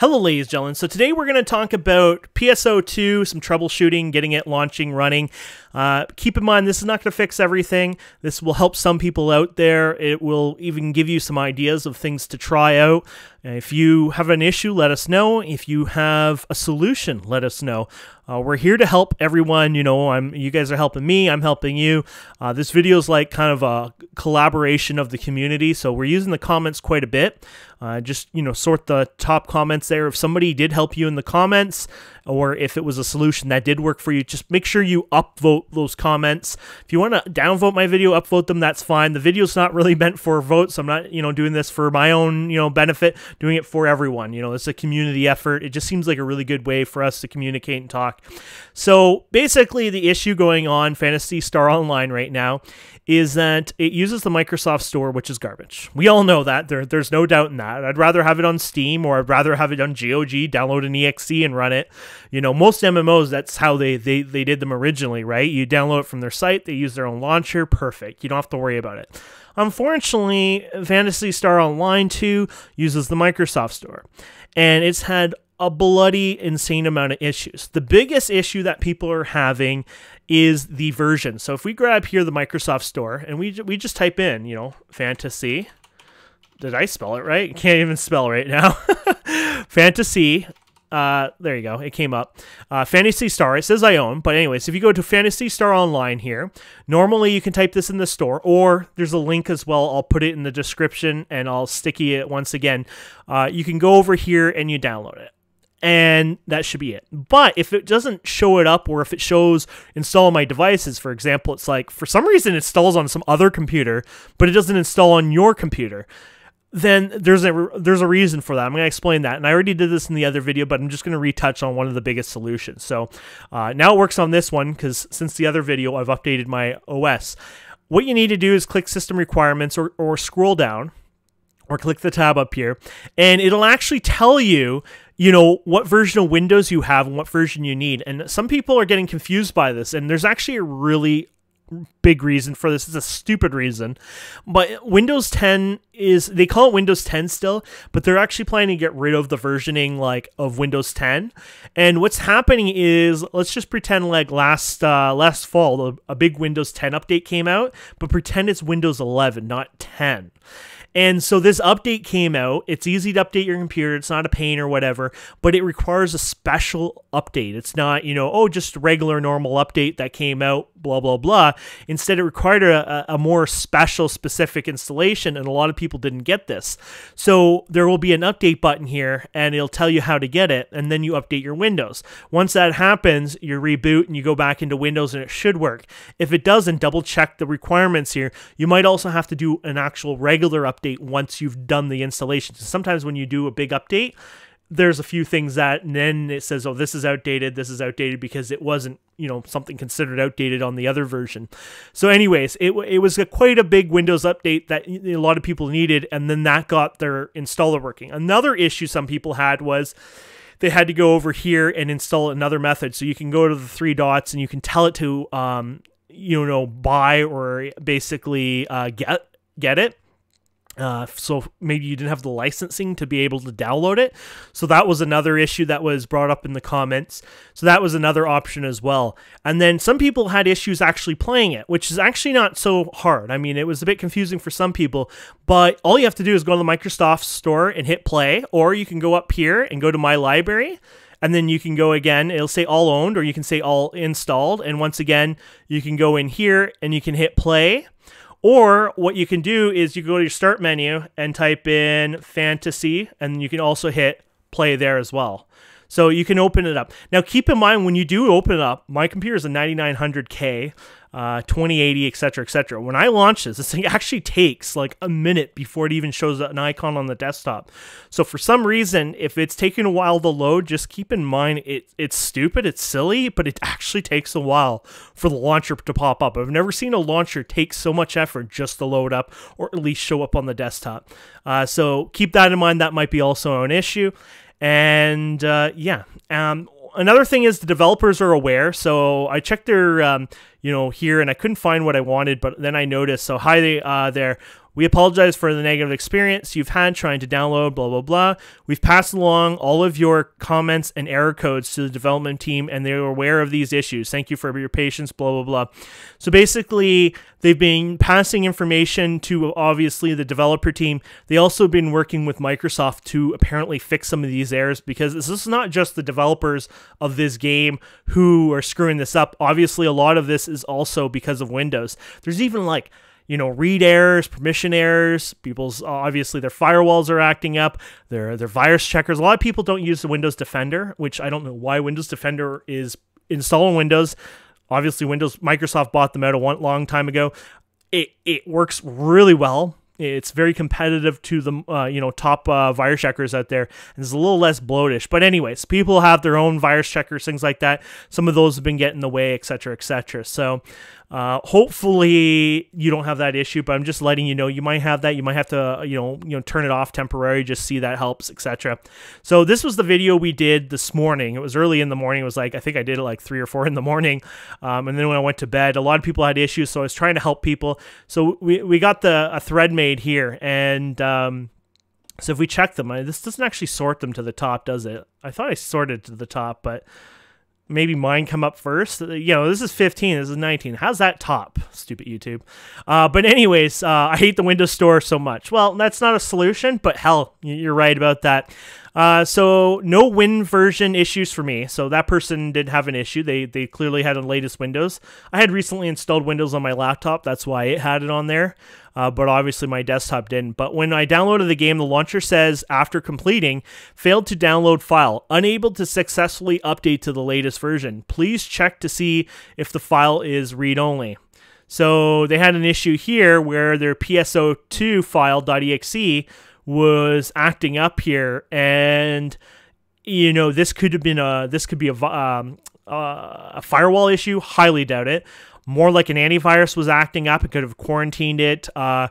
Hello, ladies and gentlemen. So today we're going to talk about PSO2, some troubleshooting, getting it launching, running. Uh, keep in mind, this is not going to fix everything. This will help some people out there. It will even give you some ideas of things to try out. If you have an issue, let us know. If you have a solution, let us know. Uh, we're here to help everyone. You know, I'm. You guys are helping me. I'm helping you. Uh, this video is like kind of a collaboration of the community. So we're using the comments quite a bit. Uh, just you know, sort the top comments there. If somebody did help you in the comments, or if it was a solution that did work for you, just make sure you upvote those comments. If you want to downvote my video, upvote them, that's fine. The video's not really meant for votes. I'm not, you know, doing this for my own, you know, benefit, doing it for everyone. You know, it's a community effort. It just seems like a really good way for us to communicate and talk. So basically, the issue going on Phantasy Star Online right now is that it uses the Microsoft Store, which is garbage. We all know that. There, there's no doubt in that. I'd rather have it on Steam or I'd rather have it on GOG, download an EXE and run it. You know, most MMOs, that's how they, they, they did them originally, right? You download it from their site, they use their own launcher, perfect. You don't have to worry about it. Unfortunately, Phantasy Star Online 2 uses the Microsoft Store. And it's had a bloody insane amount of issues. The biggest issue that people are having is the version. So if we grab here the Microsoft Store and we we just type in, you know, fantasy. Did I spell it right? Can't even spell right now. fantasy. Uh, there you go. It came up. Uh, Phantasy Star. It says I own, but anyways, if you go to Phantasy Star Online here, normally you can type this in the store, or there's a link as well. I'll put it in the description, and I'll sticky it once again. Uh, you can go over here and you download it and that should be it. But if it doesn't show it up, or if it shows install on my devices, for example, it's like for some reason it installs on some other computer, but it doesn't install on your computer, then there's a there's a reason for that. I'm going to explain that, and I already did this in the other video, but I'm just going to retouch on one of the biggest solutions. So uh, now it works on this one because since the other video, I've updated my OS. What you need to do is click System Requirements or, or scroll down or click the tab up here, and it'll actually tell you you know what version of windows you have and what version you need. And some people are getting confused by this and there's actually a really big reason for this. It's a stupid reason. But windows 10 is they call it windows 10 still but they're actually planning to get rid of the versioning like of windows 10 and what's happening is let's just pretend like last uh, last fall a big windows 10 update came out but pretend it's windows 11 not 10 and so this update came out. It's easy to update your computer. It's not a pain or whatever, but it requires a special update. It's not, you know, oh, just regular normal update that came out, blah, blah, blah. Instead, it required a, a more special, specific installation, and a lot of people didn't get this. So there will be an update button here, and it'll tell you how to get it, and then you update your Windows. Once that happens, you reboot and you go back into Windows, and it should work. If it doesn't, double check the requirements here. You might also have to do an actual regular update update once you've done the installation. Sometimes when you do a big update, there's a few things that and then it says oh this is outdated this is outdated because it wasn't you know something considered outdated on the other version. So anyways it, it was a, quite a big windows update that a lot of people needed and then that got their installer working. Another issue some people had was they had to go over here and install another method. So you can go to the three dots and you can tell it to um you know buy or basically uh, get get it uh, so maybe you didn't have the licensing to be able to download it. So that was another issue that was brought up in the comments. So that was another option as well. And then some people had issues actually playing it, which is actually not so hard. I mean, it was a bit confusing for some people, but all you have to do is go to the Microsoft store and hit play, or you can go up here and go to my library and then you can go again it'll say all owned or you can say all installed and once again you can go in here and you can hit play or what you can do is you go to your start menu and type in fantasy, and you can also hit play there as well. So you can open it up. Now keep in mind when you do open it up, my computer is a 9900K uh, 2080, etc., etc. When I launch this, this thing actually takes like a minute before it even shows an icon on the desktop. So for some reason, if it's taking a while to load, just keep in mind it it's stupid, it's silly, but it actually takes a while for the launcher to pop up. I've never seen a launcher take so much effort just to load up or at least show up on the desktop. Uh, so keep that in mind. That might be also an issue. And uh, yeah, um, another thing is the developers are aware. So I checked their, um, you know, here and I couldn't find what I wanted, but then I noticed. So hi uh, there. We apologize for the negative experience you've had trying to download, blah, blah, blah. We've passed along all of your comments and error codes to the development team, and they're aware of these issues. Thank you for your patience, blah, blah, blah. So basically, they've been passing information to obviously the developer team. They also have been working with Microsoft to apparently fix some of these errors because this is not just the developers of this game who are screwing this up. Obviously, a lot of this is also because of Windows. There's even like you know, read errors, permission errors. People's obviously their firewalls are acting up. Their their virus checkers. A lot of people don't use the Windows Defender, which I don't know why Windows Defender is installing Windows. Obviously, Windows Microsoft bought them out a long time ago. It it works really well. It's very competitive to the uh, you know top uh, virus checkers out there, and it's a little less bloatish. But anyways, people have their own virus checkers, things like that. Some of those have been getting in the way, etc., etc. So uh, hopefully you don't have that issue, but I'm just letting you know you might have that. You might have to you know you know turn it off temporarily, just see that helps, etc. So this was the video we did this morning. It was early in the morning. It was like I think I did it like three or four in the morning, um, and then when I went to bed, a lot of people had issues, so I was trying to help people. So we we got the a thread made here, and um, so if we check them, this doesn't actually sort them to the top, does it? I thought I sorted to the top, but maybe mine come up first. Uh, you know, this is 15, this is 19. How's that top? Stupid YouTube. Uh, but anyways, uh, I hate the Windows Store so much. Well, that's not a solution, but hell, you're right about that. Uh, so no Win version issues for me. So that person did have an issue. They they clearly had the latest Windows. I had recently installed Windows on my laptop. That's why it had it on there. Uh, but obviously my desktop didn't. But when I downloaded the game, the launcher says after completing, failed to download file, unable to successfully update to the latest version. Please check to see if the file is read only. So they had an issue here where their PSO2 file.exe was acting up here, and you know this could have been a this could be a um, uh, a firewall issue. Highly doubt it. More like an antivirus was acting up. It could have quarantined it. Uh,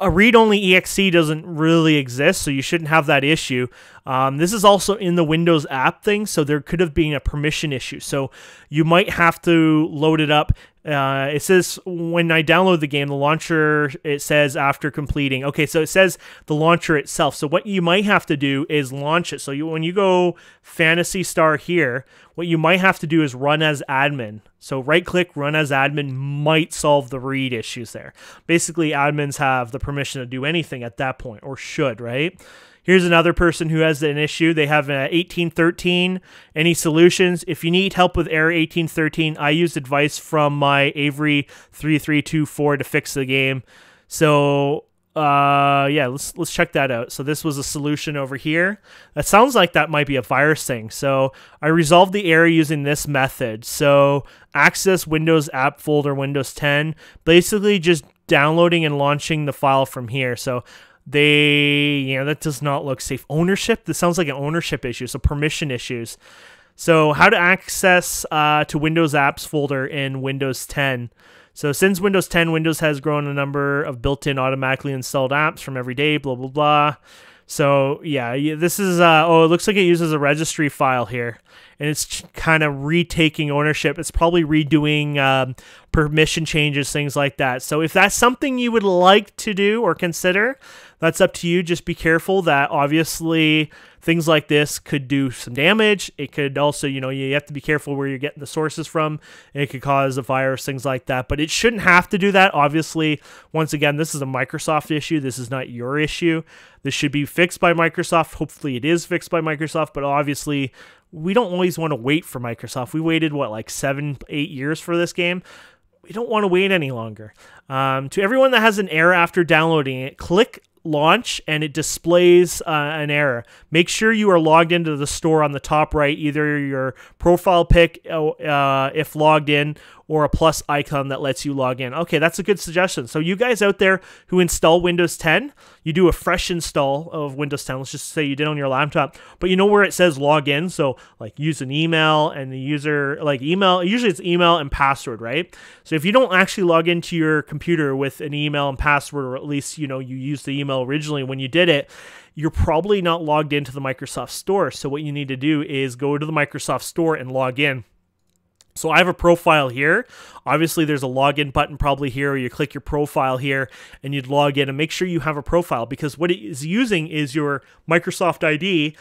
a read-only exe doesn't really exist, so you shouldn't have that issue. Um, this is also in the Windows app thing, so there could have been a permission issue. So you might have to load it up uh, it says when I download the game, the launcher, it says after completing. Okay, so it says the launcher itself. So what you might have to do is launch it. So you, when you go Phantasy Star here, what you might have to do is run as admin. So right click, run as admin might solve the read issues there. Basically, admins have the permission to do anything at that point, or should, right? Here's another person who has an issue. They have an 1813. Any solutions? If you need help with error 1813, I used advice from my Avery 3324 to fix the game. So uh yeah let's let's check that out so this was a solution over here that sounds like that might be a virus thing so i resolved the error using this method so access windows app folder windows 10 basically just downloading and launching the file from here so they you know that does not look safe. Ownership this sounds like an ownership issue so permission issues. So how to access uh, to windows apps folder in windows 10 so since windows 10 windows has grown a number of built-in automatically installed apps from every day blah blah blah so yeah this is uh, oh it looks like it uses a registry file here and it's kind of retaking ownership. It's probably redoing um, permission changes, things like that. So if that's something you would like to do or consider, that's up to you. Just be careful that obviously things like this could do some damage. It could also, you know, you have to be careful where you're getting the sources from. It could cause a virus, things like that. But it shouldn't have to do that. Obviously, once again, this is a Microsoft issue. This is not your issue. This should be fixed by Microsoft. Hopefully, it is fixed by Microsoft. But obviously, we don't always want to wait for Microsoft. We waited, what, like seven, eight years for this game? We don't want to wait any longer. Um, to everyone that has an error after downloading it, click launch and it displays uh, an error. Make sure you are logged into the store on the top right, either your profile pic uh, if logged in or a plus icon that lets you log in. Okay, that's a good suggestion. So you guys out there who install Windows 10, you do a fresh install of Windows 10. Let's just say you did on your laptop, but you know where it says log in. So like use an email and the user like email. Usually it's email and password, right? So if you don't actually log into your computer with an email and password, or at least you know you use the email originally when you did it, you're probably not logged into the Microsoft Store. So what you need to do is go to the Microsoft Store and log in So I have a profile here. Obviously, there's a login button probably here, or you click your profile here and you'd log in and make sure you have a profile because what it is using is your Microsoft ID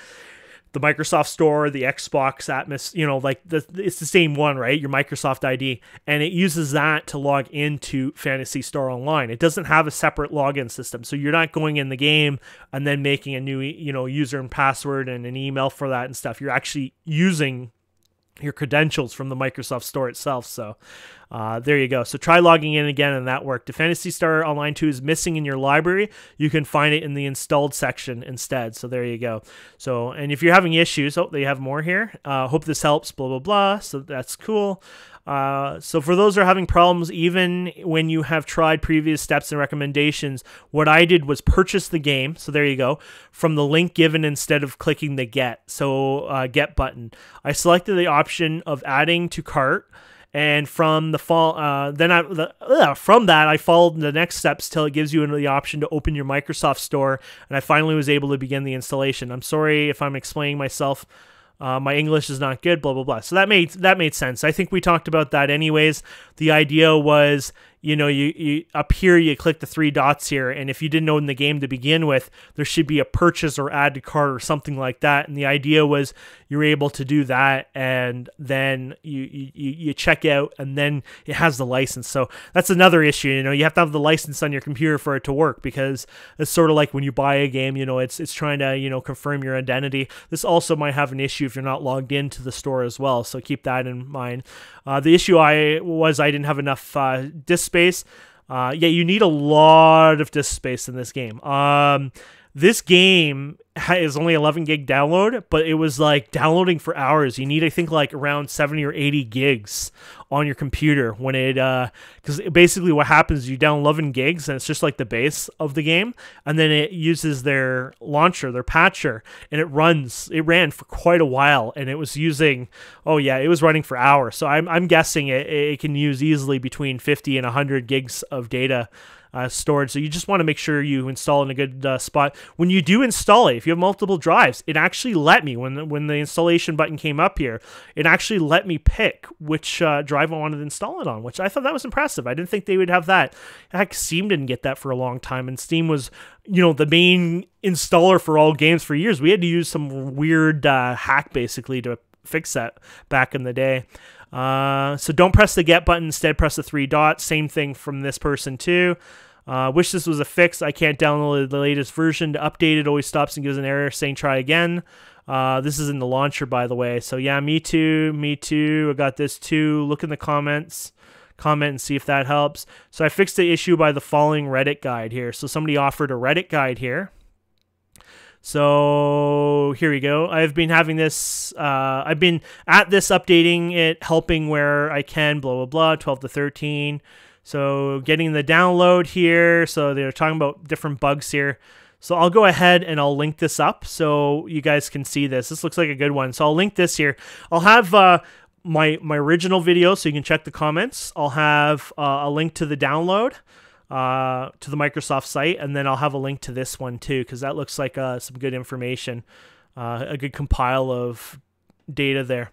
the Microsoft Store, the Xbox Atmos, you know, like the, it's the same one, right? Your Microsoft ID, and it uses that to log into Phantasy Star Online. It doesn't have a separate login system, so you're not going in the game and then making a new, you know, user and password and an email for that and stuff. You're actually using your credentials from the Microsoft Store itself. So uh, there you go. So try logging in again, and that worked. If Phantasy Star Online 2 is missing in your library, you can find it in the installed section instead. So there you go. So, and if you're having issues, oh, they have more here. Uh, hope this helps, blah, blah, blah. So that's cool. Uh, so for those who are having problems, even when you have tried previous steps and recommendations, what I did was purchase the game. So there you go, from the link given instead of clicking the get. So uh, get button. I selected the option of adding to cart and from the fall uh, then I the, from that I followed the next steps till it gives you the option to open your Microsoft Store, and I finally was able to begin the installation. I'm sorry if I'm explaining myself uh, my English is not good, blah blah blah. So that made that made sense. I think we talked about that anyways. The idea was you know, you, you up here you click the three dots here, and if you didn't own the game to begin with, there should be a purchase or add to cart or something like that. And the idea was you're able to do that, and then you you, you check out, and then it has the license. So that's another issue. You know, you have to have the license on your computer for it to work because it's sort of like when you buy a game. You know, it's it's trying to you know confirm your identity. This also might have an issue if you're not logged into the store as well. So keep that in mind. Uh, the issue I was I didn't have enough uh, disk space. Uh, yeah, you need a lot of disk space in this game. Um, this game is only 11 gig download, but it was like downloading for hours. You need, I think, like around 70 or 80 gigs on your computer when it, because uh, basically what happens is you download 11 gigs and it's just like the base of the game, and then it uses their launcher, their patcher, and it runs. It ran for quite a while, and it was using, oh yeah, it was running for hours. So I'm, I'm guessing it, it can use easily between 50 and 100 gigs of data uh, storage. So you just want to make sure you install in a good uh, spot. When you do install it, if you have multiple drives, it actually let me when the, when the installation button came up here, it actually let me pick which uh, drive I wanted to install it on, which I thought that was impressive. I didn't think they would have that. Heck, Steam didn't get that for a long time, and Steam was you know the main installer for all games for years. We had to use some weird uh, hack basically to fix that back in the day. Uh, so don't press the get button. Instead, press the three dots. Same thing from this person too. Uh, wish this was a fix. I can't download the latest version to update it. Always stops and gives an error saying try again. Uh, this is in the launcher, by the way. So yeah, me too. Me too. I got this too. Look in the comments. Comment and see if that helps. So I fixed the issue by the following Reddit guide here. So somebody offered a Reddit guide here. So here we go. I've been having this, uh, I've been at this updating it, helping where I can, blah, blah, blah, 12 to 13. So getting the download here. So they're talking about different bugs here. So I'll go ahead and I'll link this up so you guys can see this. This looks like a good one. So I'll link this here. I'll have uh, my, my original video so you can check the comments. I'll have uh, a link to the download uh, to the Microsoft site, and then I'll have a link to this one too, because that looks like uh, some good information, uh, a good compile of data there.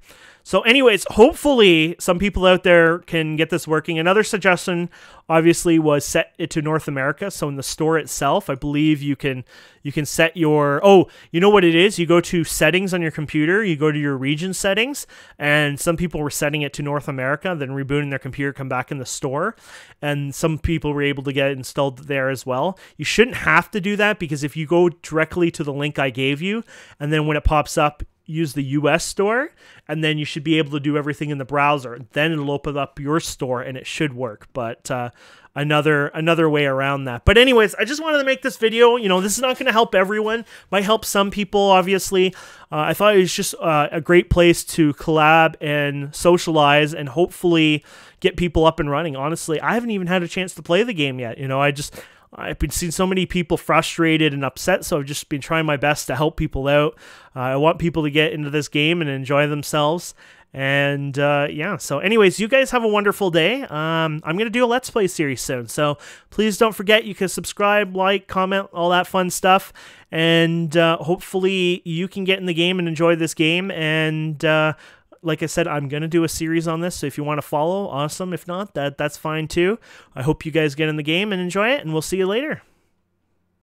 So, anyways, hopefully some people out there can get this working. Another suggestion, obviously, was set it to North America. So in the store itself, I believe you can you can set your oh, you know what it is? You go to settings on your computer, you go to your region settings, and some people were setting it to North America, then rebooting their computer, come back in the store, and some people were able to get it installed there as well. You shouldn't have to do that because if you go directly to the link I gave you, and then when it pops up, use the US store, and then you should be able to do everything in the browser. Then it'll open up your store, and it should work. But uh, another another way around that. But anyways, I just wanted to make this video. You know, this is not going to help everyone. Might help some people, obviously. Uh, I thought it was just uh, a great place to collab and socialize, and hopefully get people up and running. Honestly, I haven't even had a chance to play the game yet. You know, I just I've been seeing so many people frustrated and upset, so I've just been trying my best to help people out. Uh, I want people to get into this game and enjoy themselves. And uh, yeah, so, anyways, you guys have a wonderful day. Um, I'm going to do a Let's Play series soon, so please don't forget you can subscribe, like, comment, all that fun stuff. And uh, hopefully, you can get in the game and enjoy this game. And uh, like I said, I'm gonna do a series on this. So if you want to follow, awesome. If not, that that's fine too. I hope you guys get in the game and enjoy it, and we'll see you later.